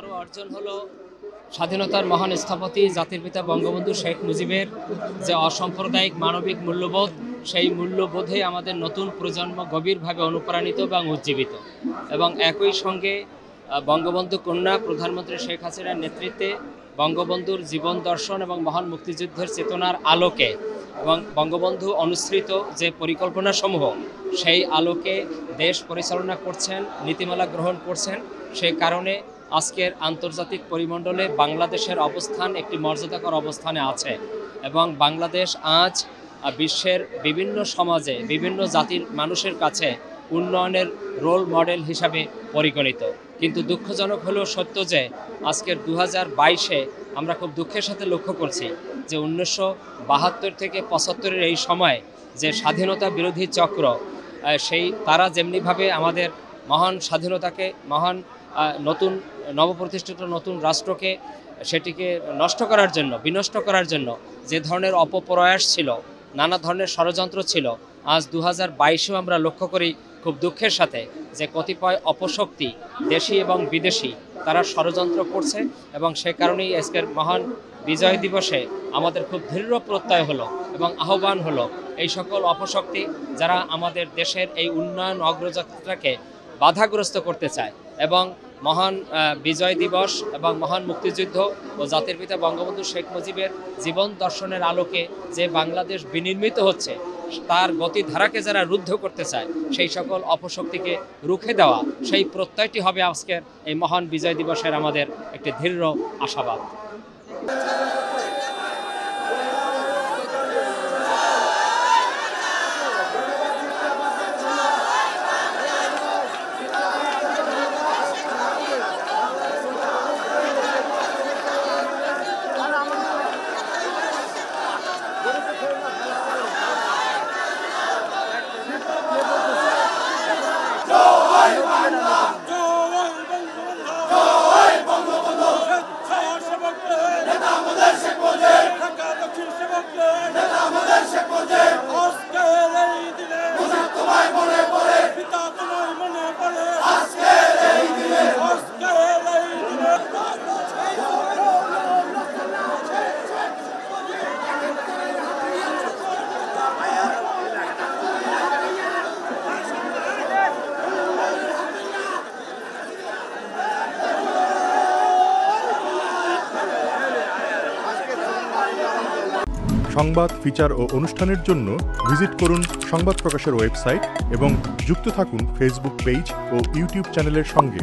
বড় অর্জন হলো স্বাধীনতার মহান স্থপতি, জাতির পিতা বঙ্গবন্ধু শেখ মুজিবের যে অসাম্প্রদায়িক মানবিক মূল্যবোধ, সেই মূল্যবোধে আমাদের নতুন প্রজন্ম গভীরভাবে অনুপ্রাণিত এবং উজ্জীবিত। এবং একই সঙ্গে বঙ্গবন্ধু কন্যা প্রধানমন্ত্রী শেখ হাসিনার নেতৃত্বে বঙ্গবন্ধুর জীবন দর্শন এবং মহান মুক্তিযুদ্ধের চেতনার আলোকে এবং বঙ্গবন্ধু অনুসৃত যে পরিকল্পনাসমূহ, সেই আলোকে দেশ পরিচালনা করছেন, নীতিমালা গ্রহণ করছেন সে কারণে আজকের আন্তর্জাতিক পরিমণ্ডলে বাংলাদেশের অবস্থান একটি মর্যাদাকর অবস্থানে আছে এবং বাংলাদেশ আজ বিশ্বের বিভিন্ন সমাজে, বিভিন্ন জাতির মানুষের কাছে উন্নয়নের রোল মডেল হিসাবে পরিগণিত। কিন্তু দুঃখজনক হলেও সত্য যে, আজকের দু বাইশে আমরা খুব দুঃখের সাথে লক্ষ্য করছি যে উনিশশো বাহাত্তর থেকে পঁচাত্তরের এই সময় যে স্বাধীনতা বিরোধী চক্র সেই, তারা যেমনিভাবে আমাদের মহান স্বাধীনতাকে, মহান নতুন, নবপ্রতিষ্ঠিত নতুন রাষ্ট্রকে সেটিকে নষ্ট করার জন্য, বিনষ্ট করার জন্য যে ধরনের অপপ্রয়াস ছিল, নানা ধরনের ষড়যন্ত্র ছিল, আজ দু হাজার আমরা লক্ষ্য করি খুব দুঃখের সাথে যে কতিপয় অপশক্তি, দেশি এবং বিদেশি, তারা ষড়যন্ত্র করছে এবং সে কারণেই আজকের মহান বিজয় দিবসে আমাদের খুব দৃঢ় প্রত্যয় হলো এবং আহ্বান হলো, এই সকল অপশক্তি যারা আমাদের দেশের এই উন্নয়ন অগ্রযাত্রাকে বাধাগ্রস্ত করতে চায় এবং মহান বিজয় দিবস এবং মহান মুক্তিযুদ্ধ ও জাতির পিতা বঙ্গবন্ধু শেখ মুজিবের জীবন দর্শনের আলোকে যে বাংলাদেশ বিনির্মিত হচ্ছে, তার গতিধারাকে যারা রুদ্ধ করতে চায়, সেই সকল অপশক্তিকে রুখে দেওয়া, সেই প্রত্যয়টি হবে আজকের এই মহান বিজয় দিবসের আমাদের একটি দৃঢ় আশাবাদ। সংবাদ, ফিচার ও অনুষ্ঠানের জন্য ভিজিট করুন সংবাদ প্রকাশের ওয়েবসাইট এবং যুক্ত থাকুন ফেসবুক পেজ ও ইউটিউব চ্যানেলের সঙ্গে।